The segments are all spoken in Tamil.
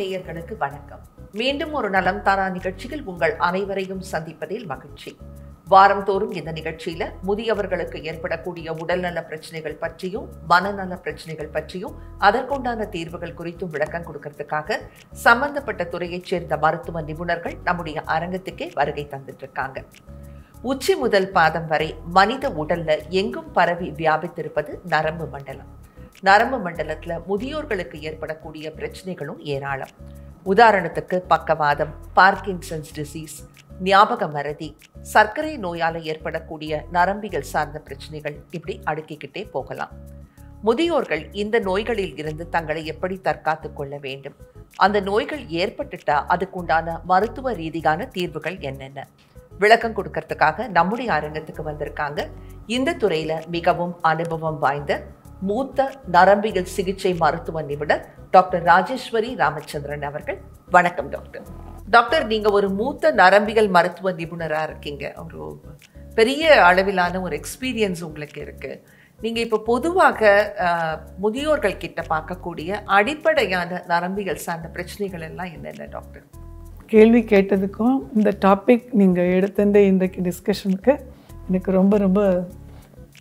நேயர்களுக்கு வணக்கம். மீண்டும் ஒரு நலம் தாரா நிகழ்ச்சியில் உங்கள் அனைவரையும் சந்திப்பதில் மகிழ்ச்சி. வாரந்தோறும் இந்த நிகழ்ச்சியில முதியவர்களுக்கு ஏற்படக்கூடிய உடல்நல பிரச்சனைகள் பற்றியும் மனநல பிரச்சனைகள் பற்றியும் அதற்குண்டான தீர்வுகள் குறித்தும் விளக்கம் கொடுக்கறதுக்காக சம்பந்தப்பட்ட துறையைச் சேர்ந்த மருத்துவ நிபுணர்கள் நம்முடைய அரங்கத்துக்கே வருகை தந்துட்டு இருக்காங்க உச்சி முதல் பாதம் வரை மனித உடல்ல எங்கும் பரவி வியாபித்திருப்பது நரம்பு மண்டலம். நரம்பு மண்டலத்தில் முதியோர்களுக்கு ஏற்படக்கூடிய பிரச்சனைகளும் ஏராளம். உதாரணத்துக்கு பக்கவாதம் பார்க்கின்சன்ஸ் டிசீஸ் ஞாபக மறதி சர்க்கரை நோயால ஏற்படக்கூடிய நரம்பிகள் சார்ந்த பிரச்சனைகள் இப்படி அடுக்கிக்கிட்டே போகலாம். முதியோர்கள் இந்த நோய்களில் இருந்து தங்களை எப்படி தற்காத்துக் கொள்ள வேண்டும்? அந்த நோய்கள் ஏற்பட்டுட்டா அதுக்குண்டான மருத்துவ ரீதியான தீர்வுகள் என்னென்ன? விளக்கம் கொடுக்கறதுக்காக நம்முடைய அரங்கத்துக்கு வந்திருக்காங்க. இந்த துறையில மிகவும் அனுபவம் வாய்ந்த மூத்த நரம்பியல் சிகிச்சை மருத்துவ நிபுணர் டாக்டர் ராஜேஸ்வரி ராமச்சந்திரன் அவர்கள். வணக்கம் டாக்டர். டாக்டர் நீங்க ஒரு மூத்த நரம்பியல் மருத்துவ நிபுணராக இருக்கீங்க. ஒரு பெரிய அளவிலான ஒரு எக்ஸ்பீரியன்ஸ் உங்களுக்கு இருக்கு. நீங்க இப்போ பொதுவாக முதியோர்கள் கிட்ட பார்க்கக்கூடிய அடிப்படையான நரம்பியல் சார்ந்த பிரச்சனைகள் எல்லாம் என்னென்ன டாக்டர்? கேள்வி கேட்டதுக்கும் இந்த டாபிக் நீங்கள் எடுத்திருந்த இன்றைக்கு டிஸ்கஷனுக்கு எனக்கு ரொம்ப ரொம்ப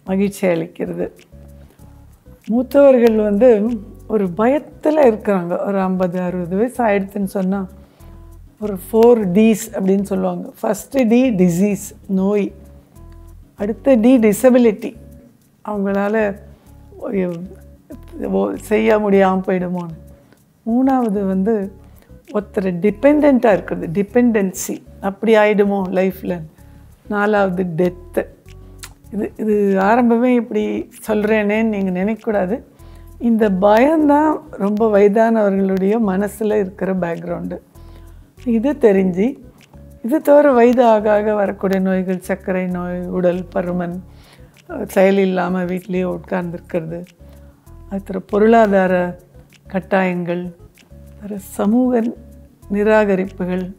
மகிழ்ச்சி அளிக்கிறது. மூத்தவர்கள் வந்து ஒரு பயத்தில் இருக்கிறாங்க ஒரு ஐம்பது அறுபது வயசு ஆயிடுத்துன்னு சொன்னால் ஒரு ஃபோர் டிஸ் அப்படின்னு சொல்லுவாங்க. ஃபஸ்ட்டு டி டிசீஸ் நோய். அடுத்த டி டிசபிலிட்டி அவங்களால செய்ய முடியாமல் போயிடுமோன்னு. மூணாவது வந்து ஒருத்தர் டிபெண்ட்டாக இருக்கிறது. டிபெண்டன்சி அப்படி ஆகிடுமோ லைஃப்பில் நாலாவது டெத்து இது இது ஆரம்பமே இப்படி சொல்கிறேனேன்னு நீங்கள் நினைக்கக்கூடாது. இந்த பயம்தான் ரொம்ப வயதானவர்களுடைய மனசில் இருக்கிற பேக்ரவுண்டு இது தெரிஞ்சு இது தவிர வயது ஆக ஆக வரக்கூடிய நோய்கள் சர்க்கரை நோய் உடல் பருமன் செயல் இல்லாமல் வீட்லேயே உட்கார்ந்துருக்கிறது. அது பொருளாதார கட்டாயங்கள் சமூக நிராகரிப்புகள்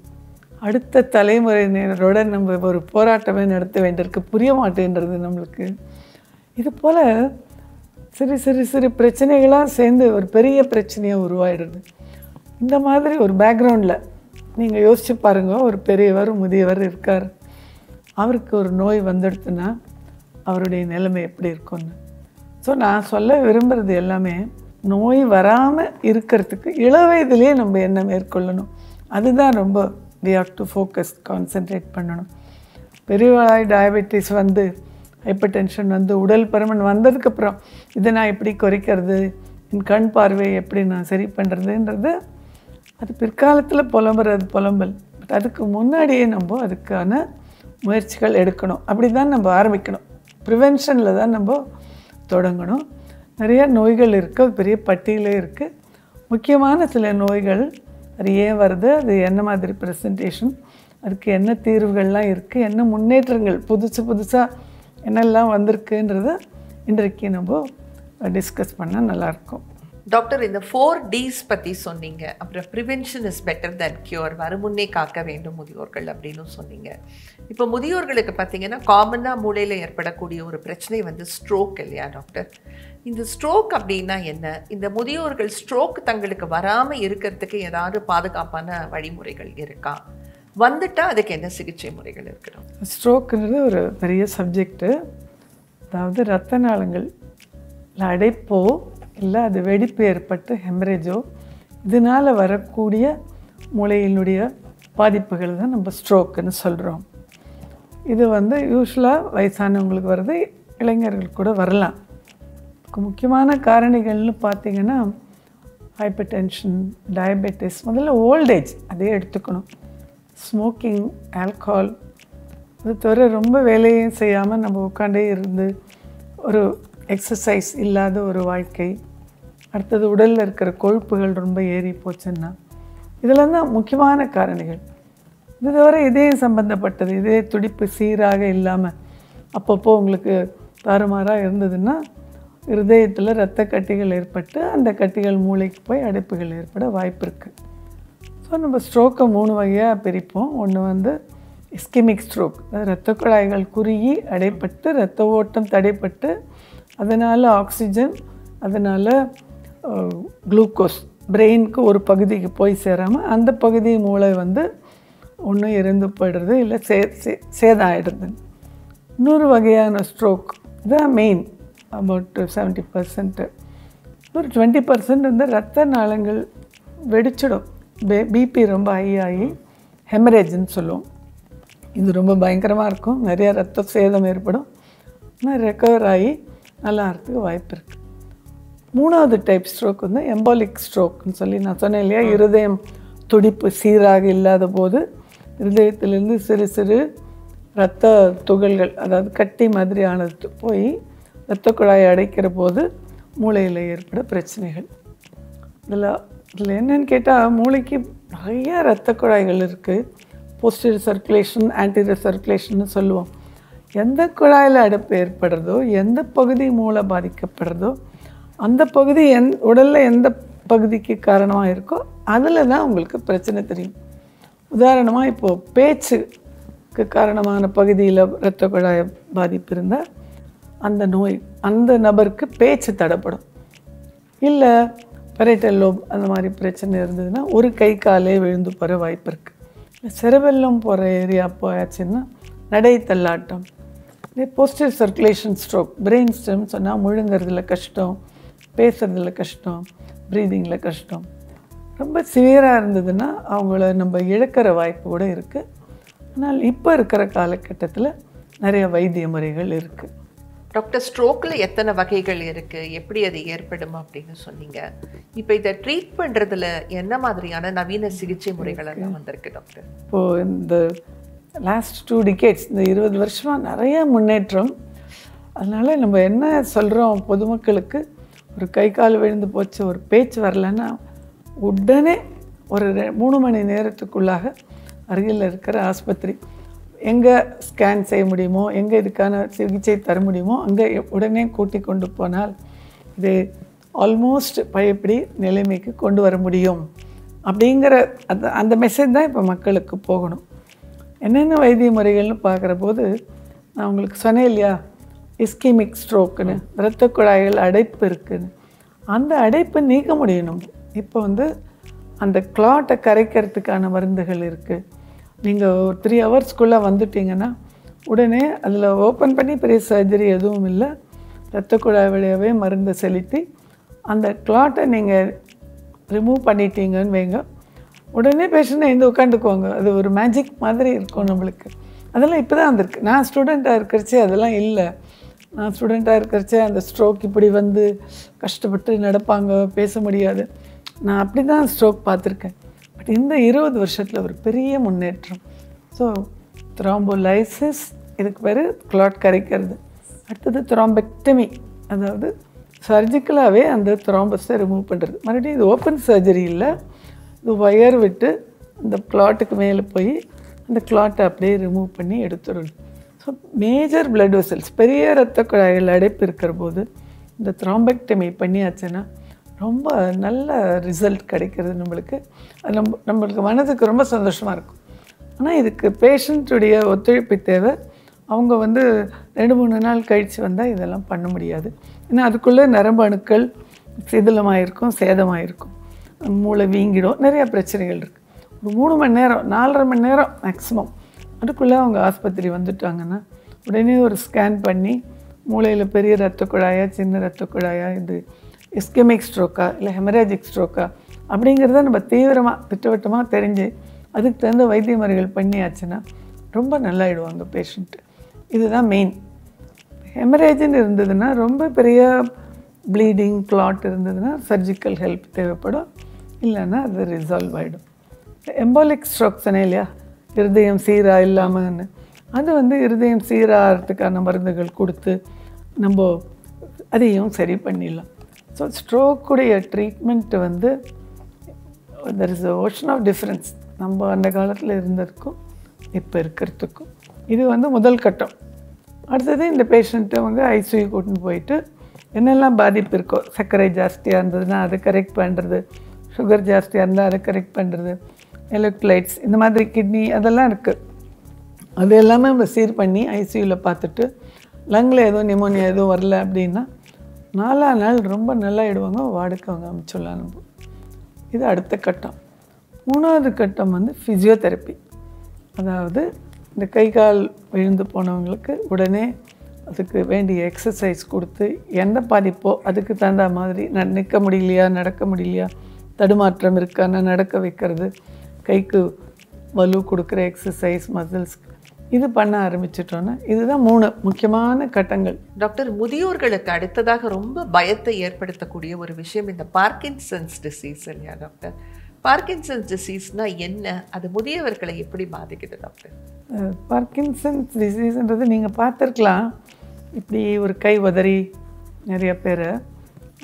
அடுத்த தலைமுறையினரோட நம்ம ஒரு போராட்டமே நடத்த வேண்டியிருக்கு புரிய மாட்டேன்றது நம்மளுக்கு. இது போல் சிறு சிறு சிறு பிரச்சனைகளாக சேர்ந்து ஒரு பெரிய பிரச்சனையாக உருவாயிடுது. இந்த மாதிரி ஒரு பேக்ரவுண்டில் நீங்கள் யோசிச்சு பாருங்கள் ஒரு பெரியவர் முதியவர் இருக்கார். அவருக்கு ஒரு நோய் வந்துடுத்துன்னா அவருடைய நிலைமை எப்படி இருக்கும்னு. ஸோ நான் சொல்ல விரும்புகிறது எல்லாமே நோய் வராமல் இருக்கிறதுக்கு இள வயதிலேயே நம்ம என்ன மேற்கொள்ளணும்? அதுதான் ரொம்ப we are to focus concentrate பண்ணணும். பெரியவளாய் டயபெட்டிஸ் வந்து ஹைப்பர் டென்ஷன் வந்து உடல் பருமன் வந்ததுக்கப்புறம் இதை நான் எப்படி குறைக்கிறது? என் கண் பார்வையை எப்படி நான் சரி பண்ணுறதுன்றது அது பிற்காலத்தில் புலம்புறது புலம்பல். பட் அதுக்கு முன்னாடியே நம்ம அதுக்கான முயற்சிகள் எடுக்கணும். அப்படி தான் நம்ம ஆரம்பிக்கணும். ப்ரிவென்ஷனில் தான் நம்ம தொடங்கணும். நிறைய நோய்கள் இருக்குது பெரிய பட்டியலே இருக்குது முக்கியமான சில நோய்கள் அது ஏன் வருது? அது என்ன மாதிரி ப்ரெசன்டேஷன் அதுக்கு என்ன தீர்வுகள்லாம் இருக்குது என்ன முன்னேற்றங்கள்? புதுசு புதுசாக என்னெல்லாம் வந்திருக்குன்றத இன்றைக்கு நம்ம டிஸ்கஸ் பண்ணால் நல்லாயிருக்கும். டாக்டர் இந்த ஃபோர் டிஸ் பற்றி சொன்னீங்க. அப்புறம் prevention is better than cure வருமுன்னே காக்க வேண்டும் முதியோர்கள் அப்படின்னு சொன்னீங்க. இப்போ முதியோர்களுக்கு பார்த்தீங்கன்னா காமனாக மூளையில் ஏற்படக்கூடிய ஒரு பிரச்சனை வந்து ஸ்ட்ரோக் இல்லையா டாக்டர் இந்த ஸ்ட்ரோக் அப்படின்னா என்ன? இந்த முதியோர்கள் ஸ்ட்ரோக் தங்களுக்கு வராமல் இருக்கிறதுக்கு ஏதாவது பாதுகாப்பான வழிமுறைகள் இருக்கா? வந்துட்டால் அதுக்கு என்ன சிகிச்சை முறைகள் இருக்கணும்? ஸ்ட்ரோக்குன்றது ஒரு பெரிய சப்ஜெக்ட்டு அதாவது ரத்த நாளங்கள் அடைப்போ இல்லை அது வெடிப்பு ஏற்பட்டு ஹெமரேஜோ இதனால் வரக்கூடிய மூளையினுடைய பாதிப்புகள் தான் நம்ம ஸ்ட்ரோக்குன்னு சொல்கிறோம் இது வந்து யூஸ்வலாக வயசானவங்களுக்கு வர்றது இளைஞர்கள் கூட வரலாம். முக்கியமான காரணிகள்னு பார்த்தீங்கன்னா ஹைப்பர் டென்ஷன் டயபெட்டிஸ் முதல்ல ஓல்டேஜ் அதே எடுத்துக்கணும். ஸ்மோக்கிங் ஆல்கஹால் அது தவிர ரொம்ப வேலையும் செய்யாமல் நம்ம உட்காண்டே இருந்து ஒரு எக்ஸசைஸ் இல்லாத ஒரு வாழ்க்கை. அடுத்தது உடலில் இருக்கிற கொழுப்புகள் ரொம்ப ஏறி போச்சுன்னா இதெல்லாம் தான் முக்கியமான காரணிகள். இது தவிர இதயம் சம்பந்தப்பட்டது இதய துடிப்பு சீராக இல்லாமல் அப்பப்போ உங்களுக்கு தாறுமாறாக இருந்ததுன்னா இருதயத்தில் இரத்த கட்டிகள் ஏற்பட்டு அந்த கட்டிகள் மூளைக்கு போய் அடைப்புகள் ஏற்பட வாய்ப்பு இருக்குது ஸோ நம்ம ஸ்ட்ரோக்கை மூணு வகையாக பிரிப்போம். ஒன்று வந்து இஸ்கிமிக் ஸ்ட்ரோக் அதாவது இரத்த குழாய்கள் குறுகி அடைப்பட்டு இரத்த ஓட்டம் தடைப்பட்டு அதனால் ஆக்சிஜன் அதனால் குளுக்கோஸ் பிரெயினுக்கு ஒரு பகுதிக்கு போய் சேராமல் அந்த பகுதி மூளை வந்து ஒன்று இறந்து போயிடுறது இல்லை சே சே சேதம் ஆகிடுது இன்னொரு வகையான ஸ்ட்ரோக் இதுதான் மெயின் அபவுட் செவன்ட்டி பர்சன்ட்டு ஒரு டுவெண்ட்டி பர்சன்ட் வந்து ரத்த நாளங்கள் வெடிச்சிடும். பிபி ரொம்ப ஹை ஆகி ஹெமரேஜ்னு சொல்லுவோம். இது ரொம்ப பயங்கரமாக இருக்கும். நிறைய ரத்த சேதம் ஏற்படும். ஆனால் ரெக்கவர் ஆகி நல்லா ஆகிறதுக்கு வாய்ப்பு இருக்குது மூணாவது டைப் ஸ்ட்ரோக் வந்து எம்பாலிக் ஸ்ட்ரோக்னு சொல்லி நான் சொன்னேன் இல்லையா? இருதயம் துடிப்பு சீராக இல்லாத போது இருதயத்திலிருந்து சிறு சிறு இரத்த துகள்கள் அதாவது கட்டி மாதிரியானது போய் இரத்த குழாயை அடைக்கிற போது மூளையில் ஏற்பட பிரச்சனைகள். இதில் இதில் என்னன்னு கேட்டால் மூளைக்கு நிறைய இரத்த குழாய்கள் இருக்குது போஸ்டர் சர்க்குலேஷன் ஆன்டீரியர் சர்க்குலேஷன் சொல்லுவோம். எந்த குழாயில் அடைப்பு ஏற்படுறதோ எந்த பகுதி மூளை பாதிக்கப்படுறதோ அந்த பகுதி எந் உடலில் எந்த பகுதிக்கு காரணமாக இருக்கோ அதில் தான் உங்களுக்கு பிரச்சனை தெரியும். உதாரணமாக இப்போது பேச்சுக்கு காரணமான பகுதியில் இரத்த குழாய் பாதிப்பு இருந்தால் அந்த நோய் அந்த நபருக்கு பேச்சு தடைப்படும். இல்லை பெரைட்டல் லோப் அந்த மாதிரி பிரச்சனை இருந்ததுன்னா ஒரு கை காலே விழுந்து போகிற வாய்ப்பு இருக்குது இல்லை செரவெல்லம் போகிற ஏரியா போயாச்சுன்னா நடை தள்ளாட்டம். இதே poster circulation stroke brain stem சொன்னால் முழுங்கிறதுல கஷ்டம் பேசுறதுல கஷ்டம் ப்ரீதிங்கில் கஷ்டம். ரொம்ப சிவியராக இருந்ததுன்னா அவங்கள நம்ம இழக்கிற வாய்ப்பு கூட இருக்குது ஆனால் இப்போ இருக்கிற காலகட்டத்தில் நிறைய வைத்திய முறைகள் இருக்குது டாக்டர் ஸ்ட்ரோக்கில் எத்தனை வகைகள் இருக்குது எப்படி அது ஏற்படும் அப்படின்னு சொன்னீங்க. இப்போ இதை ட்ரீட் பண்ணுறதுல என்ன மாதிரியான நவீன சிகிச்சை முறைகளெல்லாம் வந்திருக்கு டாக்டர்? இப்போது இந்த லாஸ்ட் டூ டிகேட்ஸ் இந்த இருபது வருஷமாக நிறைய முன்னேற்றம். அதனால் நம்ம என்ன சொல்கிறோம் பொதுமக்களுக்கு? ஒரு கை கால் விழுந்து போச்சு ஒரு பேச்சு வரலன்னா உடனே ஒரு மூணு மணி நேரத்துக்குள்ளாக அருகில் இருக்கிற ஆஸ்பத்திரி எங்கே ஸ்கேன் செய்ய முடியுமோ எங்கே இதுக்கான சிகிச்சை தர முடியுமோ அங்கே உடனே கூட்டி கொண்டு போனால் இது ஆல்மோஸ்ட் பயப்படி நிலைமைக்கு கொண்டு வர முடியும். அப்படிங்கிற அந்த அந்த மெசேஜ் தான் இப்போ மக்களுக்கு போகணும். என்னென்ன வைத்திய முறைகள்னு பார்க்குற போது நான் உங்களுக்கு சொன்னேன் இல்லையா? இஸ்கிமிக் ஸ்ட்ரோக்குன்னு இரத்த குழாய்கள் அடைப்பு இருக்குதுன்னு அந்த அடைப்பை நீக்க முடியணும். இப்போ வந்து அந்த கிளாட்டை கரைக்கிறதுக்கான மருந்துகள் இருக்குது நீங்கள் ஒரு த்ரீ ஹவர்ஸ்க்குள்ளே வந்துட்டீங்கன்னா உடனே அதில் ஓப்பன் பண்ணி பெரிய சர்ஜரி எதுவும் இல்லை. இரத்த குழாய் வழியாகவே மருந்தை செலுத்தி அந்த கிளாட்டை நீங்கள் ரிமூவ் பண்ணிட்டீங்கன்னு வைங்க. உடனே பேஷண்ட் எழுந்து உட்காந்துக்குவாங்க அது ஒரு மேஜிக் மாதிரி இருக்கும் நம்மளுக்கு. அதெல்லாம் இப்போ தான் வந்திருக்கு. நான் ஸ்டூடெண்ட்டாக இருக்கிறச்சே அதெல்லாம் இல்லை. நான் ஸ்டூடெண்ட்டாக இருக்கிறச்சே அந்த ஸ்ட்ரோக் இப்படி வந்து கஷ்டப்பட்டு நடப்பாங்க பேச முடியாது. நான் அப்படி தான் ஸ்ட்ரோக் பார்த்துருக்கேன். இந்த இருபது வருஷத்தில் ஒரு பெரிய முன்னேற்றம். ஸோ த்ராம்போலைசிஸ் இதுக்கு பேர் கிளாட் கரைக்கிறது. அடுத்தது த்ராம்பெக்டமி அதாவது சர்ஜிக்கலாகவே அந்த த்ராம்பஸை ரிமூவ் பண்ணுறது மறுபடியும் இது ஓப்பன் சர்ஜரி இல்லை. இது ஒயர் விட்டு அந்த கிளாட்டுக்கு மேலே போய் அந்த கிளாட்டை அப்படியே ரிமூவ் பண்ணி எடுத்துடணும். ஸோ மேஜர் பிளட் வெசல்ஸ் பெரிய இரத்த குழாய்கள் அடைப்பு இருக்கிற போது இந்த த்ராம்பெக்டமி பண்ணியாச்சுன்னா ரொம்ப நல்ல ரிசல்ட் கிடைக்கிறது நம்மளுக்கு. அது நம்ம நம்மளுக்கு மனதுக்கு ரொம்ப சந்தோஷமாக இருக்கும். ஆனால் இதுக்கு பேஷண்ட்டுடைய ஒத்துழைப்பு தேவை. அவங்க வந்து ரெண்டு மூணு நாள் கழித்து வந்தால் இதெல்லாம் பண்ண முடியாது. ஏன்னா அதுக்குள்ளே நரம்பு அணுக்கள் சிதிலமாயிருக்கும் சேதமாயிருக்கும். மூளை வீங்கிடும் நிறையா பிரச்சனைகள் இருக்குது ஒரு மூணு மணி நேரம் நாலரை மணி நேரம் மேக்ஸிமம் அதுக்குள்ளே அவங்க ஆஸ்பத்திரி வந்துட்டாங்கன்னா உடனே ஒரு ஸ்கேன் பண்ணி மூளையில் பெரிய ரத்த குழாயா சின்ன ரத்த குழாயா இது இஸ்கெமிக் ஸ்ட்ரோக்கா இல்லை ஹெமரேஜிக் ஸ்ட்ரோக்கா அப்படிங்கிறத நம்ம தீவிரமாக திட்டவட்டமாக தெரிஞ்சு அதுக்கு தகுந்த வைத்திய முறைகள் பண்ணியாச்சுன்னா ரொம்ப நல்லாயிடுவாங்க பேஷண்ட்டு இதுதான் மெயின் ஹெமரேஜின்னு இருந்ததுன்னா ரொம்ப பெரிய ப்ளீடிங் கிளாட் இருந்ததுன்னா சர்ஜிக்கல் ஹெல்ப் தேவைப்படும். இல்லைன்னா அது ரிசால்வ் ஆகிடும் எம்பாலிக் ஸ்ட்ரோக் சொன்னேன் இல்லையா? இருதயம் சீராக இல்லாமல்னு அது வந்து இருதயம் சீராகிறதுக்கான மருந்துகள் கொடுத்து நம்ம அதையும் சரி பண்ணிடலாம். ஸோ ஸ்ட்ரோக்குடைய ட்ரீட்மெண்ட் வந்து there is ocean of difference நம்ம அந்த காலத்தில் இருந்ததுக்கும் இப்போ இருக்கிறதுக்கும். இது வந்து முதல் கட்டம். அடுத்தது இந்த பேஷண்ட்டை அவங்க ஐசியூ கூட்டின்னு போயிட்டு என்னெல்லாம் பாதிப்பு இருக்கோ சர்க்கரை ஜாஸ்தியாக இருந்ததுன்னா அதை கரெக்ட் பண்ணுறது சுகர் ஜாஸ்தியாக இருந்தால் அதை கரெக்ட் பண்ணுறது எலக்ட்ரோலைட்ஸ் இந்த மாதிரி கிட்னி அதெல்லாம் இருக்குது அது எல்லாமே நம்ம சீர் பண்ணி ஐசியூவில் பார்த்துட்டு லங்கில் எதுவும் நிமோனியா எதுவும் வரல அப்படின்னா நாலா நாள் ரொம்ப நல்லா இடுவாங்க வார்டுக்கு அவங்க அமைச்சிடலாம் இது அடுத்த கட்டம். மூணாவது கட்டம் வந்து ஃபிசியோதெரப்பி அதாவது இந்த கை கால் விழுந்து போனவங்களுக்கு உடனே அதுக்கு வேண்டிய எக்ஸசைஸ் கொடுத்து எந்த பாதிப்போ அதுக்கு தகுந்த மாதிரி ந நிற்க முடியலையா நடக்க முடியலையா தடுமாற்றம் இருக்கான்னு நடக்க வைக்கிறது கைக்கு வலு கொடுக்குற எக்ஸசைஸ் மசில்ஸ்க்கு இது பண்ண ஆரம்பிச்சிட்டோன்னா இதுதான் மூணு முக்கியமான கட்டங்கள். டாக்டர் முதியோர்களுக்கு அடுத்ததாக ரொம்ப பயத்தை ஏற்படுத்தக்கூடிய ஒரு விஷயம் இந்த பார்க்கின்சன்ஸ் டிசீஸ் இல்லையா டாக்டர்? பார்க்கின்சன்ஸ் டிசீஸ்னா என்ன? அது முதியவர்களை எப்படி பாதிக்குது டாக்டர்? பார்க்கின்சன்ஸ் டிசீஸ்ன்றது நீங்கள் பார்த்துருக்கலாம். இப்படி ஒரு கை உதறி நிறைய பேர்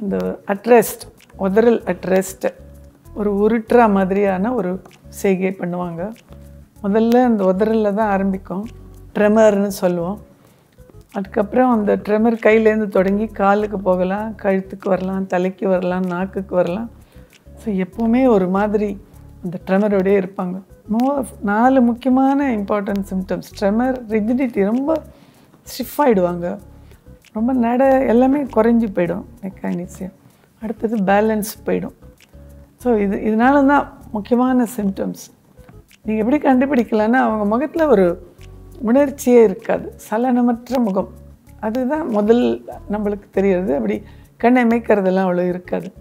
இந்த அட்ரெஸ்ட் உதறல் அட்ரெஸ்ட் ஒரு உருட்டுற மாதிரியான ஒரு செய்கை பண்ணுவாங்க. முதல்ல அந்த உதறலில் தான் ஆரம்பிக்கும். ட்ரெமர்னு சொல்லுவோம். அதுக்கப்புறம் அந்த ட்ரெமர் கையிலேருந்து தொடங்கி காலுக்கு போகலாம் கழுத்துக்கு வரலாம் தலைக்கு வரலாம் நாக்குக்கு வரலாம். ஸோ எப்போவுமே ஒரு மாதிரி அந்த ட்ரெமரோடையே இருப்பாங்க. மோ நாலு முக்கியமான இம்பார்ட்டன்ட் சிம்டம்ஸ் ட்ரெமர் ரிஜிடிட்டி ரொம்ப ஸ்டிஃப் ஆகிடுவாங்க ரொம்ப நட எல்லாமே குறைஞ்சி போயிடும் மெக்கானிக்ஸியம் அடுத்தது பேலன்ஸ் போயிடும். ஸோ இது இதனால தான் முக்கியமான சிம்டம்ஸ் நீங்கள் எப்படி கண்டுபிடிக்கலான்னா அவங்க முகத்தில் ஒரு உணர்ச்சியே இருக்காது. சலனமற்ற முகம். அதுதான் முதல் நம்மளுக்கு தெரியறது அப்படி கண்ணை அமைக்கிறதெல்லாம் அவ்வளோ இருக்காது.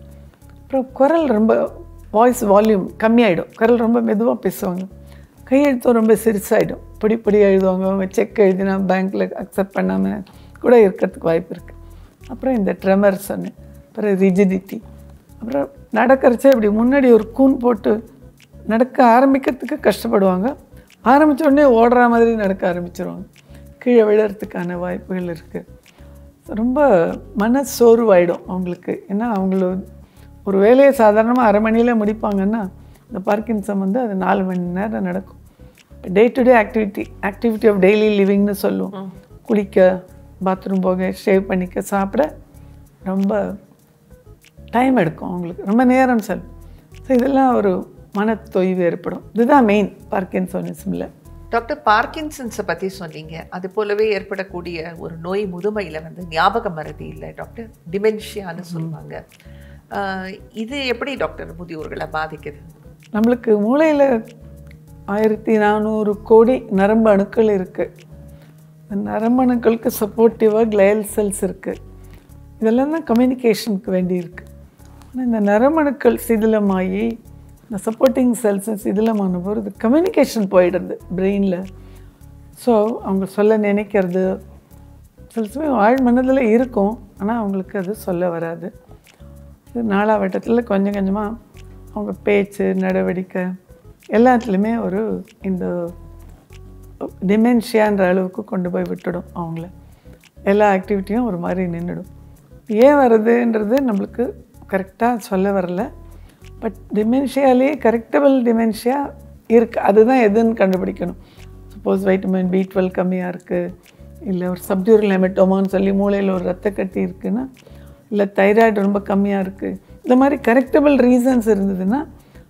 அப்புறம் குரல் ரொம்ப வாய்ஸ் வால்யூம் கம்மியாயிடும். குரல் ரொம்ப மெதுவாக பேசுவாங்க. கையெழுத்தும் ரொம்ப சிரிசாயிடும் பொடி பொடி எழுதுவாங்க. அவங்க செக் எழுதினா பேங்க்கில் அக்செப்ட் பண்ணாமல் கூட இருக்கிறதுக்கு வாய்ப்பு இருக்குது அப்புறம் இந்த ட்ரெமர் சொன்னேன் அப்புறம் ரிஜிடிட்டி அப்புறம் நடக்கிறச்சே இப்படி முன்னாடி ஒரு கூன் போட்டு நடக்க ஆரம்பிக்கிறதுக்கு கஷ்டப்படுவாங்க. ஆரம்பிச்ச உடனே ஓடுற மாதிரி நடக்க ஆரம்பிச்சிருவாங்க. கீழே விழறதுக்கான வாய்ப்புகள் இருக்குது ரொம்ப மன சோர்வாயிடும் அவங்களுக்கு. ஏன்னா அவங்கள ஒரு வேலையை சாதாரணமாக அரை மணியில் முடிப்பாங்கன்னா இந்த பார்க்கின்சம் வந்து அது நாலு மணி நேரம் நடக்கும். Day to day activity activity of daily லிவிங்னு சொல்லுவோம். குளிக்க பாத்ரூம் போக ஷேவ் பண்ணிக்க சாப்பிட ரொம்ப டைம் எடுக்கும் அவங்களுக்கு. ரொம்ப நேரம் செல்லும் ஸோ இதெல்லாம் ஒரு மன தொய்வு ஏற்படும். இதுதான் மெயின் பார்க்கின்சோனிசமில் டாக்டர் பார்க்கின்சன்ஸை பற்றி சொன்னீங்க. அது போலவே ஏற்படக்கூடிய ஒரு நோய் முதுமையில் வந்து ஞாபக மறதி இல்லை டாக்டர் டிமென்ஷியான்னு சொல்லுவாங்க. இது எப்படி டாக்டர் முதியோர்களை பாதிக்குது? நம்மளுக்கு மூளையில் ஆயிரத்தி நானூறு கோடி நரம்பு அணுக்கள் இருக்குது நரம்பு அணுக்களுக்கு சப்போர்ட்டிவாக கிளையல் செல்ஸ் இருக்குது இதெல்லாம் தான் கம்யூனிகேஷனுக்கு வேண்டி இருக்கு ஆனால் இந்த நரம்பணுக்கள் சிதிலமாகி இந்த சப்போர்ட்டிங் செல்ஸஸ் சிதிலமான போது இது கம்யூனிகேஷன் போயிடுறது பிரெயினில் ஸோ அவங்க சொல்ல நினைக்கிறது. சில சமயம் ஆழ் மனதில் இருக்கும். ஆனால் அவங்களுக்கு அது சொல்ல வராது. இது நாளாவட்டத்தில் கொஞ்சம் கொஞ்சமாக அவங்க பேச்சு நடவடிக்கை எல்லாத்துலேயுமே ஒரு இந்த டிமென்ஷியான்ற அளவுக்கு கொண்டு போய் விட்டுடும் அவங்கள. எல்லா ஆக்டிவிட்டியும் ஒரு மாதிரி நின்றுடும். ஏன் வருதுன்றது நம்மளுக்கு கரெக்டாக சொல்ல வரல. பட் டிமென்ஷியாலே கரெக்டபிள் டிமென்ஷியா இருக்குது அதுதான் எதுன்னு கண்டுபிடிக்கணும். சப்போஸ் வைட்டமின் பி டுவெல் கம்மியாக இருக்குது இல்லை ஒரு சப்டியூரல் ஹெமட்டோமான்னு சொல்லி மூளையில் ஒரு ரத்த கட்டி இருக்குன்னா இல்லை தைராய்டு ரொம்ப கம்மியாக இருக்குது இந்த மாதிரி கரெக்டபிள் ரீசன்ஸ் இருந்ததுன்னா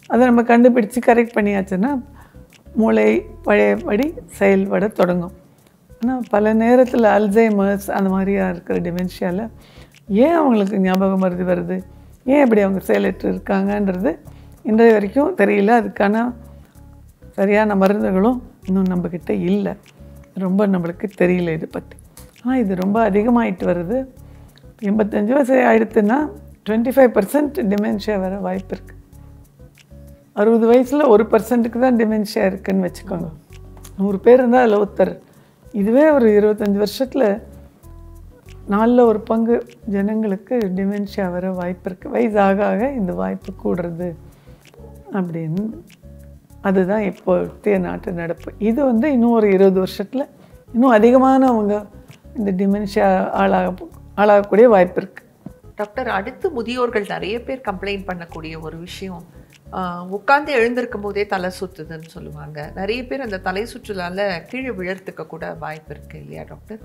அதை நம்ம கண்டுபிடிச்சு கரெக்ட் பண்ணியாச்சுன்னா மூளை பழையபடி செயல்பட தொடங்கும். ஆனால் பல நேரத்தில் அல்சைமர்ஸ் அந்த மாதிரியா இருக்கிற டிமென்ஷியாவில் ஏன் அவங்களுக்கு ஞாபகம் மருதி வருது? ஏன் இப்படி அவங்க செயலற்று இருக்காங்கன்றது இன்றைய வரைக்கும் தெரியல. அதுக்கான சரியான மருந்துகளும் இன்னும் நம்மக்கிட்ட இல்லை. ரொம்ப நம்மளுக்கு தெரியல இது பற்றி ஆனால் இது ரொம்ப அதிகமாகிட்டு வருது. எண்பத்தஞ்சு வயசு ஆயிடுத்துன்னா டுவெண்ட்டி ஃபைவ் பர்சன்ட் டிமென்ஷியா வர வாய்ப்பு இருக்குது அறுபது வயசில் ஒரு பர்சன்ட்டுக்கு தான் டிமென்ஷியா இருக்குதுன்னு வச்சுக்கோங்க. நூறு பேர் இருந்தால் அதில் ஒருத்தர். இதுவே ஒரு இருபத்தஞ்சி வருஷத்தில் நாலில் ஒரு பங்கு ஜனங்களுக்கு டிமென்ஷியா வர வாய்ப்பு இருக்குது வயசு ஆக ஆக இந்த வாய்ப்பு கூடுறது அப்படின்னு. அதுதான் இப்போத்தைய நாட்டு நடப்பு. இது வந்து இன்னும் ஒரு இருபது வருஷத்தில் இன்னும் அதிகமானவங்க இந்த டிமென்ஷியா ஆளாக ஆளாகக்கூடிய வாய்ப்பு இருக்குது டாக்டர் அடுத்து முதியோர்கள் நிறைய பேர் கம்ப்ளைண்ட் பண்ணக்கூடிய ஒரு விஷயம் உட்காந்து எழுந்திருக்கும் போதே தலை சுத்துதுன்னு சொல்லுவாங்க. நிறைய பேர் அந்த தலை சுற்றலால கீழே விழறதுக்கு கூட வாய்ப்பு இருக்கு இல்லையா டாக்டர்?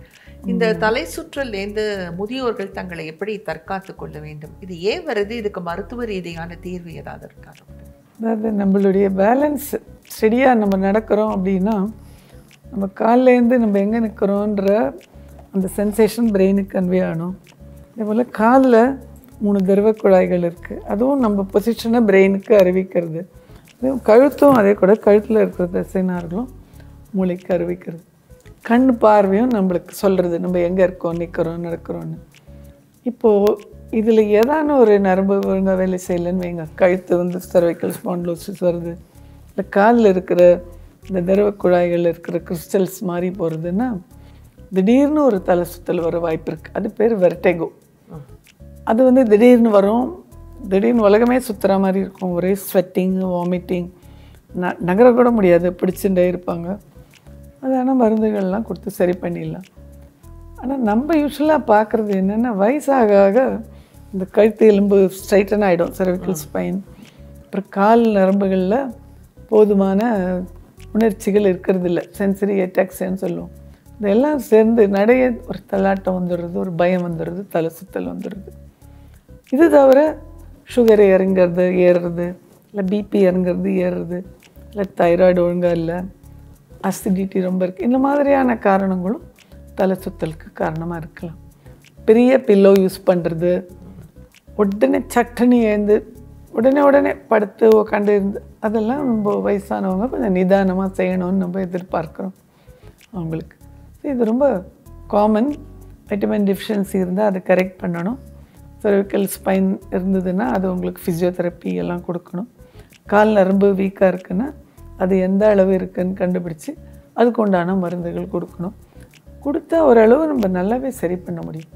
இந்த தலை சுற்றலேருந்து முதியோர்கள் தங்களை எப்படி தற்காத்து கொள்ள வேண்டும்? இது ஏன் வருது? இதுக்கு மருத்துவ ரீதியான தீர்வு ஏதாவது இருக்கா டாக்டர்? அதாவது நம்மளுடைய பேலன்ஸ் ஸ்டெடியாக நம்ம நடக்கிறோம் அப்படின்னா நம்ம கால்லேருந்து நம்ம எங்கே நிற்கிறோன்ற அந்த சென்சேஷன் பிரெயினுக்கு கன்வே ஆகணும். அதே போல் காலில் மூணு திரவ குழாய்கள் இருக்குது அதுவும் நம்ம பொசிஷனை பிரெயினுக்கு அறிவிக்கிறது. கழுத்தும் அதே கூட கழுத்தில் இருக்கிற தசைநார்களும் மூளைக்கு அறிவிக்கிறது. கண் பார்வையும் நம்மளுக்கு சொல்கிறது நம்ம எங்கே இருக்கோம் நிற்கிறோம் நடக்கிறோன்னு இப்போது இதில் ஏதான ஒரு நரம்பு ஒழுங்காக வேலை செய்யலைன்னு வைங்க. கழுத்து வந்து சர்வைக்கல் ஸ்பான்லோசிஸ் வருது. இல்லை காலில் இருக்கிற இந்த திரவ குழாய்களில் இருக்கிற கிறிஸ்டல்ஸ் மாறி போகிறதுன்னா திடீர்னு ஒரு தலை சுத்தல் வர வாய்ப்பு இருக்குது அது பேர் வெர்டெகோ அது வந்து திடீர்னு வரும். திடீர்னு உலகமே சுற்றுற மாதிரி இருக்கும். ஒரே ஸ்வெட்டிங் வாமிட்டிங் ந நகர கூட முடியாது. பிடிச்சுட்டே இருப்பாங்க. அது ஆனால் மருந்துகள்லாம் கொடுத்து சரி பண்ணிடலாம். ஆனால் நம்ம யூஸ்வலாக பார்க்குறது என்னென்னா வயசாக ஆக இந்த கழுத்து எலும்பு ஸ்ட்ரைட்டன் ஆகிடும் cervical ஸ்பைன் அப்புறம் கால் நரம்புகளில் போதுமான உணர்ச்சிகள் இருக்கிறது இல்லை சென்சரி அட்டாக்ஸ்ன்னு சொல்லுவோம். இதெல்லாம் சேர்ந்து நடைய ஒரு தள்ளாட்டம் வந்துடுறது ஒரு பயம் வந்துடுறது தலை சுத்தல் வந்துடுது இது தவிர சுகர் இறங்குறது ஏறுறது இல்லை பிபி இறங்குறது ஏறுறது இல்லை தைராய்டு ஒழுங்காக இல்லை அசிடிட்டி ரொம்ப இருக்குது இந்த மாதிரியான காரணங்களும் தலை சுத்தலுக்கு காரணமாக இருக்கலாம். பெரிய பில்லோ யூஸ் பண்ணுறது உடனே சட்டுன்னு ஏந்து உடனே உடனே படுத்து உக்காண்டு இருந்து அதெல்லாம் ரொம்ப வயசானவங்க கொஞ்சம் நிதானமாக செய்யணும்னு நம்ம எதிர்பார்க்குறோம் அவங்களுக்கு. இது ரொம்ப காமன் வைட்டமின் டிஃபிஷியன்சி இருந்தால் அதை கரெக்ட் பண்ணணும். Cervical ஸ்பைன் இருந்ததுன்னா அது உங்களுக்கு ஃபிசியோதெரப்பி எல்லாம் கொடுக்கணும். கால் நரம்பு வீக்காக இருக்குன்னா அது எந்த அளவு இருக்குன்னு கண்டுபிடிச்சி அதுக்கு உண்டான மருந்துகள் கொடுக்கணும். கொடுத்தா ஓரளவு நம்ம நல்லாவே சரி பண்ண முடியும்.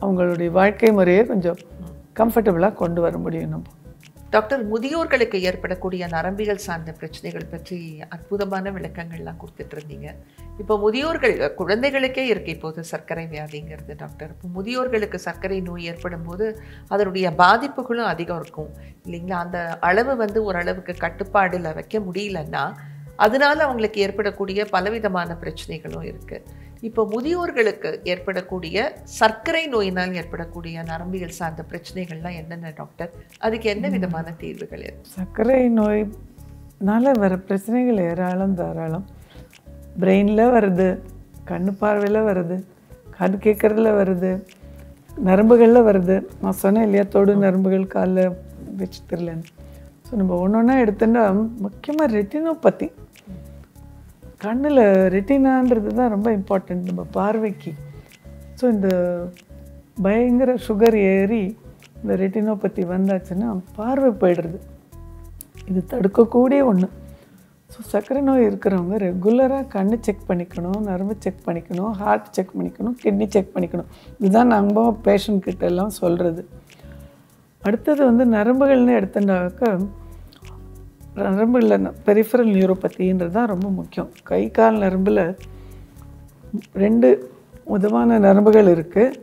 அவங்களுடைய வாழ்க்கை முறையை கொஞ்சம் கம்ஃபர்டபுளாக கொண்டு வர முடியும் நம்ம. டாக்டர் முதியோர்களுக்கு ஏற்படக்கூடிய நரம்பியல் சார்ந்த பிரச்சனைகள் பற்றி அற்புதமான விளக்கங்கள்லாம் கொடுத்துட்டு இருந்தீங்க இப்போ முதியோர்கள் குழந்தைகளுக்கே இருக்கு இப்போது சர்க்கரை வியாதிங்கிறது டாக்டர். இப்போ முதியோர்களுக்கு சர்க்கரை நோய் ஏற்படும் போது அதனுடைய பாதிப்புகளும் அதிகம் இருக்கும். இல்லைங்களா? அந்த அளவு வந்து ஓரளவுக்கு கட்டுப்பாடில் வைக்க முடியலன்னா அதனால் அவங்களுக்கு ஏற்படக்கூடிய பலவிதமான பிரச்சனைகளும் இருக்குது இப்போ முதியோர்களுக்கு ஏற்படக்கூடிய சர்க்கரை நோயினால் ஏற்படக்கூடிய நரம்பியல் சார்ந்த பிரச்சனைகள்லாம் என்னென்ன டாக்டர்? அதுக்கு என்ன விதமான தீர்வுகள்? சர்க்கரை நோய்னால வர பிரச்சனைகள் ஏராளம் தாராளம். பிரெயினில் வருது கண்ணு பார்வையில் வருது காது கேட்குறதுல வருது நரம்புகளில் வருது. நான் சொன்னேன் இல்லையா தொடு நரம்புகள் காலில் வச்சு தெரியலன்னு. ஸோ நம்ம ஒன்று ஒன்றா எடுத்துட்டா முக்கியமாக ரெட்டினோபதி கண்ணில் ரெட்டினான்றது தான் ரொம்ப இம்பார்ட்டண்ட் நம்ம பார்வைக்கு. ஸோ இந்த பயங்கர சுகர் ஏறி இந்த ரெட்டினோபதி வந்தாச்சுன்னா பார்வை போயிடுறது. இது தடுக்கக்கூடிய ஒன்று ஸோ சர்க்கரை நோய் இருக்கிறவங்க ரெகுலராக கண் செக் பண்ணிக்கணும் நரம்பு செக் பண்ணிக்கணும் ஹார்ட் செக் பண்ணிக்கணும் கிட்னி செக் பண்ணிக்கணும். இதுதான் நம்ம பேஷண்ட் கிட்ட எல்லாம் சொல்கிறது அடுத்தது வந்து நரம்புகள்னு எடுத்துட்டாக்க நரம்புகளில் பெரிஃபரல் நியூரோபத்தின்றது தான் ரொம்ப முக்கியம். கை கால் நரம்பில் ரெண்டு விதமான நரம்புகள் இருக்குது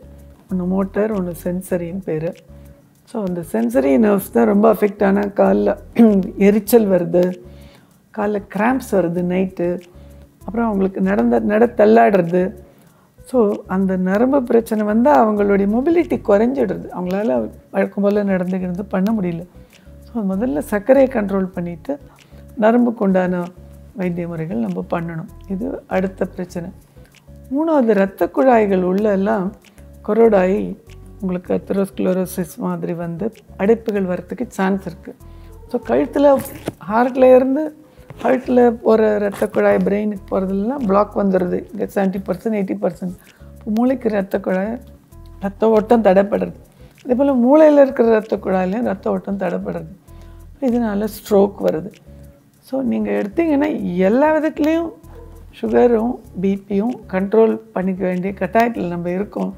ஒன்று மோட்டர் ஒன்று சென்சரின்னு பேர். ஸோ அந்த சென்சரி நர்வ்ஸ் தான் ரொம்ப அஃபெக்ட் ஆனால் காலில் எரிச்சல் வருது காலில் கிராம்ப்ஸ் வருது நைட்டு அப்புறம் அவங்களுக்கு நடந்த நட தள்ளாடுறது. ஸோ அந்த நரம்பு பிரச்சனை வந்து அவங்களுடைய மொபிலிட்டி குறைஞ்சிடுறது அவங்களால வழக்கம் போல் நடந்துக்கிறது பண்ண முடியல. ஸோ முதல்ல சர்க்கரையை கண்ட்ரோல் பண்ணிவிட்டு நரம்புக்கு உண்டான வைத்திய முறைகள் நம்ம பண்ணணும். இது அடுத்த பிரச்சனை. மூணாவது இரத்த குழாய்கள் உள்ளெல்லாம் கொரோடாயி உங்களுக்கு அத்தரோஸ்க்ளோரோசிஸ் மாதிரி வந்து அடைப்புகள் வரத்துக்கு சான்ஸ் இருக்குது ஸோ கழுத்தில் ஹார்ட்டில் இருந்து ஹார்ட்டில் போகிற ரத்த குழாய் பிரெயினுக்கு போகிறதுலாம் பிளாக் வந்துடுது இங்கே செவன்ட்டி பர்சன்ட் எயிட்டி பர்சன்ட் இப்போ மூளைக்கு ரத்த குழாய் ரத்த ஓட்டம் தடைப்படுறது அதே போல் மூளையில் இருக்கிற ரத்த குழாயிலையும் ரத்த ஓட்டம் தடைப்படுறது. இதனால் ஸ்ட்ரோக் வருது. ஸோ நீங்கள் எடுத்தீங்கன்னா எல்லா விதத்துலேயும் சுகரும் பிபியும் கண்ட்ரோல் பண்ணிக்க வேண்டிய கட்டாயத்தில் நம்ம இருக்கோம்.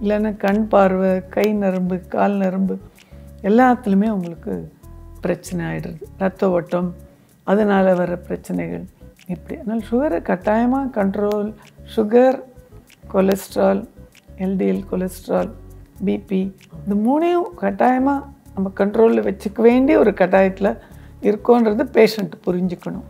இல்லைன்னா கண் பார்வை கை நரம்பு கால் நரம்பு எல்லாத்துலேயுமே உங்களுக்கு பிரச்சனை ஆகிடுது ரத்த ஓட்டம் அதனால் வர பிரச்சனைகள் இப்படி. அதனால் சுகரை கட்டாயமாக control sugar cholesterol LDL cholesterol BP இந்த மூணையும் கட்டாயமாக நம்ம கண்ட்ரோலில் வச்சுக்க வேண்டிய ஒரு கட்டாயத்தில் இருக்கோன்றது பேஷண்ட் புரிஞ்சுக்கணும்.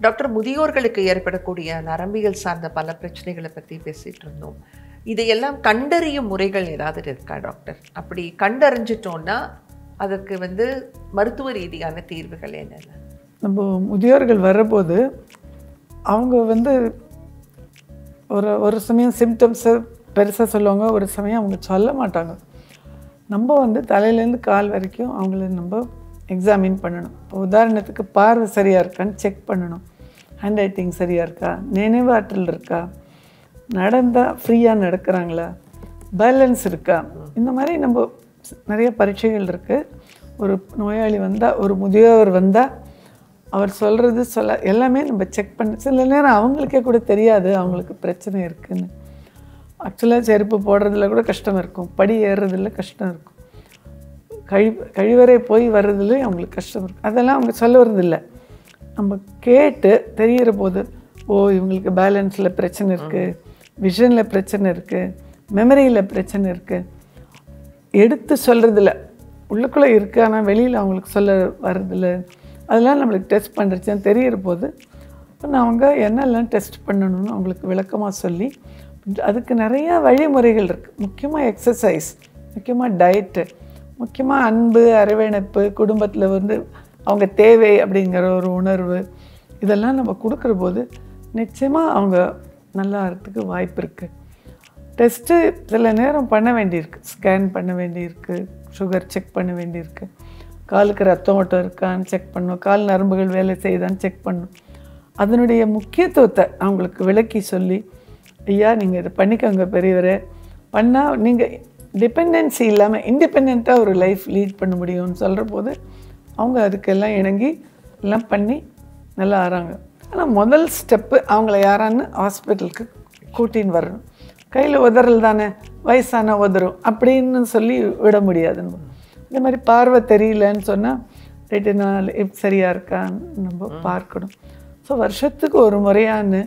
டாக்டர் முதியோர்களுக்கு ஏற்படக்கூடிய நரம்பியல் சார்ந்த பல பிரச்சனைகளை பற்றி பேசிகிட்டு இருந்தோம். இதையெல்லாம் கண்டறியும் முறைகள் ஏதாவது இருக்கா டாக்டர்? அப்படி கண்டறிஞ்சிட்டோன்னா அதற்கு வந்து மருத்துவ ரீதியான தீர்வுகள் என்னென்ன? நம்ம முதியோர்கள் வரபோது அவங்க வந்து ஒரு ஒரு சமயம் சிம்டம்ஸை பெருசாக சொல்லுவாங்க ஒரு சமயம் அவங்க சொல்ல மாட்டாங்க. நம்ம வந்து தலையிலேருந்து கால் வரைக்கும் அவங்கள நம்ம எக்ஸாமின் பண்ணணும். இப்போ உதாரணத்துக்கு பார்வை சரியாக இருக்கான்னு செக் பண்ணணும். ஹேண்ட் ரைட்டிங் சரியாக இருக்கா? நினைவாற்றல் இருக்கா? நடந்தால் ஃப்ரீயாக நடக்கிறாங்களா? பேலன்ஸ் இருக்கா? இந்த மாதிரி நம்ம நிறைய பரீட்சைகள் இருக்குது ஒரு நோயாளி வந்தால் ஒரு முதியவர் வந்தால் அவர் சொல்கிறது சொல்ல எல்லாமே நம்ம செக் பண்ண சில நேரம் அவங்களுக்கே கூட தெரியாது அவங்களுக்கு பிரச்சனை இருக்குதுன்னு ஆக்சுவலாக செருப்பு போடுறதுல கூட கஷ்டம் இருக்கும். படி ஏறுறதில் கஷ்டம் இருக்கும். கழி கழிவறை போய் வர்றதுலேயும் அவங்களுக்கு கஷ்டம் இருக்கும். அதெல்லாம் அவங்க சொல்ல வர்றதில்ல. நம்ம கேட்டு தெரிகிற போது ஓ இவங்களுக்கு பேலன்ஸில் பிரச்சனை இருக்குது விஷனில் பிரச்சனை இருக்குது மெமரியில் பிரச்சனை இருக்குது எடுத்து சொல்கிறதில்ல உள்ளுக்குள்ளே இருக்குது ஆனால் வெளியில் அவங்களுக்கு சொல்ல வர்றதில்ல. அதெல்லாம் நம்மளுக்கு டெஸ்ட் பண்ணுறச்சுன்னு தெரிகிற போது நான் அவங்க என்னெல்லாம் டெஸ்ட் பண்ணணும்னு அவங்களுக்கு விளக்கமாக சொல்லி அதுக்கு நிறையா வழிமுறைகள் இருக்குது முக்கியமாக எக்ஸசைஸ் முக்கியமாக டயட்டு முக்கியமாக அன்பு அரவணைப்பு குடும்பத்தில் வந்து அவங்க தேவை அப்படிங்கிற ஒரு உணர்வு இதெல்லாம் நம்ம கொடுக்குற போது நிச்சயமாக அவங்க நல்லா ஆகிறதுக்கு வாய்ப்பு இருக்குது டெஸ்ட்டு சில நேரம் பண்ண வேண்டியிருக்கு. ஸ்கேன் பண்ண வேண்டியிருக்கு. சுகர் செக் பண்ண வேண்டியிருக்கு. காலுக்கு ரத்தம் ஓட்டம் இருக்கான்னு செக் பண்ணணும். கால் நரம்புகள் வேலை செய்யுதான்னு செக் பண்ணணும். அதனுடைய முக்கியத்துவத்தை அவங்களுக்கு விளக்கி சொல்லி ஐயா நீங்கள் இதை பண்ணிக்கோங்க பெரியவரே. பண்ணால் நீங்கள் டிபெண்டன்சி இல்லாமல் இண்டிபெண்ட்டாக ஒரு லைஃப் லீட் பண்ண முடியும்னு சொல்கிற போது அவங்க அதுக்கெல்லாம் இணங்கி எல்லாம் பண்ணி நல்லா ஆறாங்க. ஆனால் முதல் ஸ்டெப்பு அவங்கள யாரான்னு ஹாஸ்பிட்டலுக்கு கூட்டின்னு வரணும். கையில் உதறல் தானே வயசான உதறும் அப்படின்னு சொல்லி விட முடியாது. நம்ம இந்த மாதிரி பார்வை தெரியலன்னு சொன்னால் ரெண்டு நாள் சரியாக இருக்கான்னு நம்ம பார்க்கணும். ஸோ வருஷத்துக்கு ஒரு முறையான்னு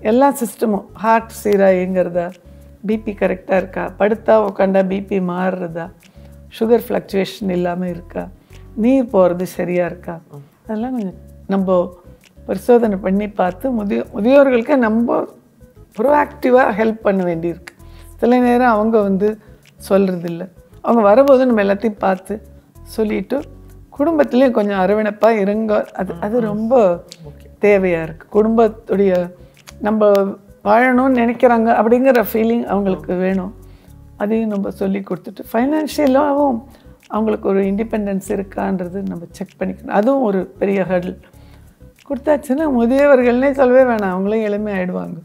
எல்லா சிஸ்டமும் ஹார்ட் சீராக இயங்குறதா பிபி கரெக்டாக இருக்கா? படுத்தா உட்காண்டா பிபி மாறுறதா? சுகர் ஃப்ளக்சுவேஷன் இல்லாமல் இருக்கா? நீர் போகிறது சரியாக இருக்கா? அதெல்லாம் கொஞ்சம் நம்ம பரிசோதனை பண்ணி பார்த்து முதிய முதியோர்களுக்கு நம்ம ப்ரோஆக்டிவாக ஹெல்ப் பண்ண வேண்டியிருக்கு. சில நேரம் அவங்க வந்து சொல்கிறதில்ல அவங்க வரும்போது நம்ம எல்லாத்தையும் பார்த்து சொல்லிட்டு குடும்பத்துலேயும் கொஞ்சம் அரவணைப்பாக இருங்க. அது அது ரொம்ப தேவையாக இருக்குது குடும்பத்துடைய நம்ம வாழணும்னு நினைக்கிறாங்க அப்படிங்கிற ஃபீலிங் அவங்களுக்கு வேணும். அதையும் நம்ம சொல்லி கொடுத்துட்டு ஃபைனான்ஷியலாகவும் அவங்களுக்கு ஒரு இண்டிபெண்டன்ஸ் இருக்கான்றது நம்ம செக் பண்ணிக்கணும். அதுவும் ஒரு பெரிய ஹர்டில் கொடுத்தாச்சுன்னா முதியவர்கள்னே சொல்லவே வேணாம். அவங்களும் எளிமையாயிடுவாங்க.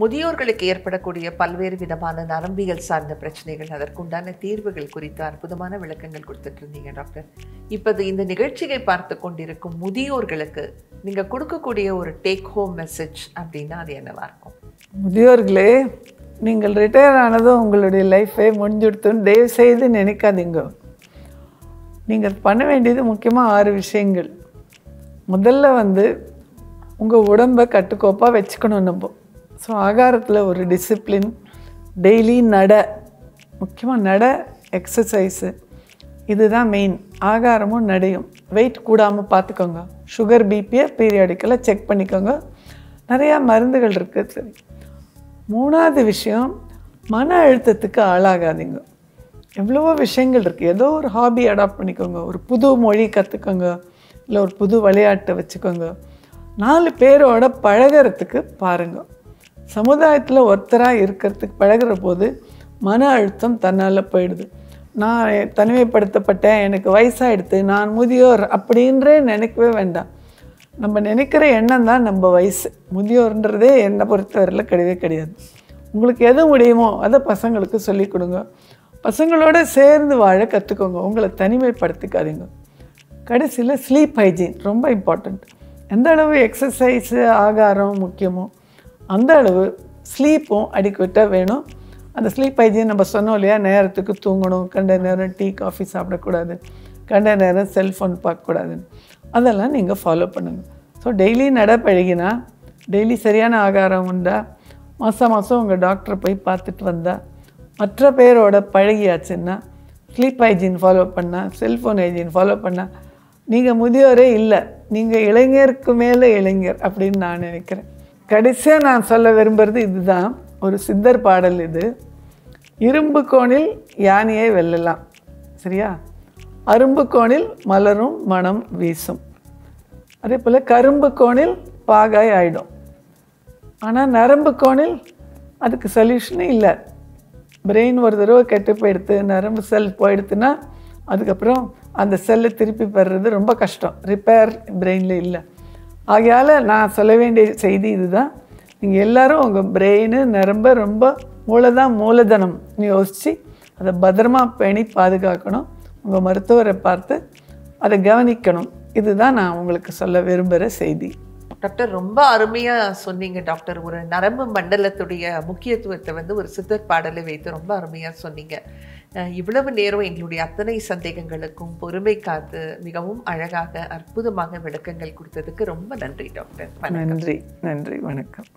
முதியோர்களுக்கு ஏற்படக்கூடிய பல்வேறு விதமான நரம்பியல் சார்ந்த பிரச்சனைகள் அதற்குண்டான தீர்வுகள் குறித்து அற்புதமான விளக்கங்கள் கொடுத்துட்டு இருந்தீங்க டாக்டர். இப்போது இந்த நிகழ்ச்சியை பார்த்து கொண்டிருக்கும் முதியோர்களுக்கு நீங்கள் கொடுக்கக்கூடிய ஒரு டேக் ஹோம் மெசேஜ் அப்படின்னா அது என்னவா இருக்கும்? முதியோர்களே நீங்கள் ரிட்டையர் ஆனதும் உங்களுடைய லைஃபை முடிஞ்சுடுத்துன்னு தயவு செய்து நினைக்காதீங்க. நீங்கள் பண்ண வேண்டியது முக்கியமாக ஆறு விஷயங்கள். முதல்ல வந்து உங்கள் உடம்பை கட்டுக்கோப்பாக வச்சுக்கணும் நம்ம. ஸோ ஆகாரத்தில் ஒரு டிசிப்ளின் டெய்லி நட முக்கியமாக நட எக்ஸசைஸு இதுதான் மெயின் ஆகாரமும் நடையும். வெயிட் கூடாமல் பார்த்துக்கோங்க சுகர் பிபியை பீரியாடிக்கலாக செக் பண்ணிக்கோங்க. நிறையா மருந்துகள் இருக்குது சரி. மூணாவது விஷயம் மன அழுத்தத்துக்கு ஆளாகாதீங்க. எவ்வளவோ விஷயங்கள் இருக்குது ஏதோ ஒரு ஹாபி அடாப்ட் பண்ணிக்கோங்க. ஒரு புது மொழி கற்றுக்கோங்க இல்லை ஒரு புது விளையாட்டை வச்சுக்கோங்க. நாலு பேரோட பழகிறதுக்கு பாருங்கள் சமுதாயத்தில் ஒருத்தராக இருக்கிறதுக்கு பழகிற போது மன அழுத்தம் தன்னால் போயிடுது. நான் தனிமைப்படுத்தப்பட்டேன் எனக்கு வயசாகிடுது நான் முதியோர் அப்படின்றே நினைக்கவே வேண்டாம். நம்ம நினைக்கிற எண்ணம் தான் நம்ம வயசு. முதியோர்ன்றதே என்னை பொறுத்தவரையில் கிடையவே கிடையாது. உங்களுக்கு எது முடியுமோ அதை பசங்களுக்கு சொல்லிக் கொடுங்க. பசங்களோட சேர்ந்து வாழ கற்றுக்கோங்க உங்களை தனிமைப்படுத்திக்காதீங்க. கடைசியில் ஸ்லீப் ஹைஜீன் ரொம்ப இம்பார்ட்டண்ட் எந்த அளவு எக்ஸசைஸு ஆகாரம் முக்கியமோ அந்த அளவு ஸ்லீப்பும் அடிக்கட்டாக வேணும். அந்த ஸ்லீப் ஹைஜீன் நம்ம சொன்னோம் இல்லையா நேரத்துக்கு தூங்கணும் கண்ட நேரம் டீ காஃபி சாப்பிடக்கூடாது கண்ட நேரம் செல்ஃபோன் பார்க்கக்கூடாதுன்னு அதெல்லாம் நீங்கள் ஃபாலோ பண்ணுங்கள் ஸோ டெய்லி நட பழகினா டெய்லி சரியான ஆகாரம் உண்டா? மாதம் மாதம் உங்கள் டாக்டரை போய் பார்த்துட்டு வந்தால் மற்ற பேரோட பழகியாச்சுன்னா ஸ்லீப் ஹைஜீன் ஃபாலோ பண்ணால் செல்ஃபோன் ஹைஜீன் ஃபாலோ பண்ணால் நீங்கள் முதியோரே இல்லை நீங்கள் இளைஞருக்கு மேலே இளைஞர் அப்படின்னு நான் நினைக்கிறேன். கடைசியாக நான் சொல்ல விரும்புகிறது இதுதான். ஒரு சித்தர் பாடல் இது. இரும்பு கோணில் யானையை வெல்லலாம். சரியா? அரும்பு கோணில் மலரும் மனம் வீசும். அதே போல் கரும்பு கோணில் பாகாய் ஆகிடும் ஆனால் நரம்பு கோணில் அதுக்கு சொல்யூஷனே இல்லை. பிரெயின் ஒரு தடவை கெட்டு போயிடுத்து நரம்பு செல் போயிடுத்துன்னா அதுக்கப்புறம் அந்த செல்லை திருப்பி பெறுறது ரொம்ப கஷ்டம். ரிப்பேர் பிரெயினில் இல்லை. ஆகையால் நான் சொல்ல வேண்டிய செய்தி இதுதான். நீங்கள் எல்லாரும் உங்கள் பிரெயின் நரம்பை ரொம்ப மூலதான் மூலதனம் யோசித்து அதை பத்திரமா பேணி பாதுகாக்கணும். உங்கள் மருத்துவரை பார்த்து அதை கவனிக்கணும். இதுதான் நான் உங்களுக்கு சொல்ல விரும்புகிற செய்தி. டாக்டர் ரொம்ப அருமையாக சொன்னீங்க டாக்டர். ஒரு நரம்பு மண்டலத்துடைய முக்கியத்துவத்தை வந்து ஒரு சித்தர் பாடலை வைத்து ரொம்ப அருமையாக சொன்னீங்க. இவ்வளவு நேரம் எங்களுடைய அத்தனை சந்தேகங்களுக்கும் பொறுமை காத்து மிகவும் அழகாக அற்புதமாக விளக்கங்கள் கொடுத்ததுக்கு ரொம்ப நன்றி டாக்டர். நன்றி நன்றி வணக்கம்.